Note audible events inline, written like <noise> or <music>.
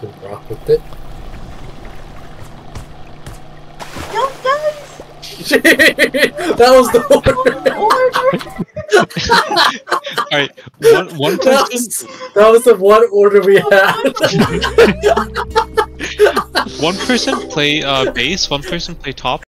can rock with it. No, guys! <laughs> that was the order. Alright, one, one That person was, that was the one order we had. <laughs> one person play uh base, one person play top,